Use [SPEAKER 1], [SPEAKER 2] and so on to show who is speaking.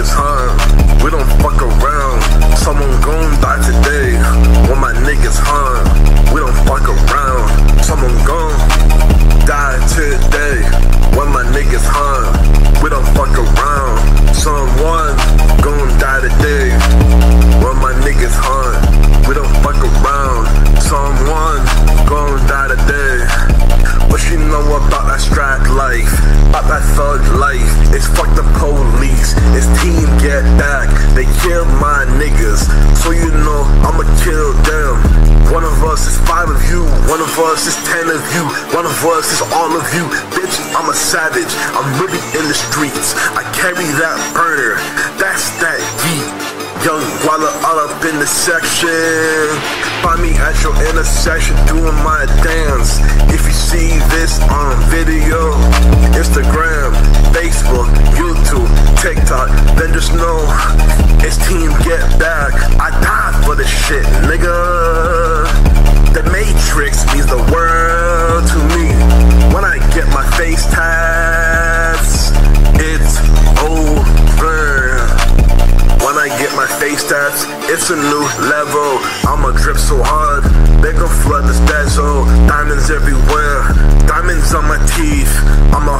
[SPEAKER 1] niggas hung. We don't fuck around. Someone gon' die today. When my niggas hung. We don't fuck around. Someone gon' die today. When my niggas hung. We don't fuck around. Someone gon' die today. When my niggas hung. We don't fuck around. Someone gon' die today. What you know about that strap life? About that thug life? Fuck the police. It's team get back. They kill my niggas. So you know I'ma kill them. One of us is five of you. One of us is ten of you. One of us is all of you. Bitch, I'm a savage. I'm really in the streets. I carry that burner. That's that yeet. Young Walla all up in the section. Find me at your intersection doing my dance. If you see this on video, I get my face tats, it's a new level. I'ma drip so hard, they gon' flood this desert. Diamonds everywhere, diamonds on my teeth. I'm a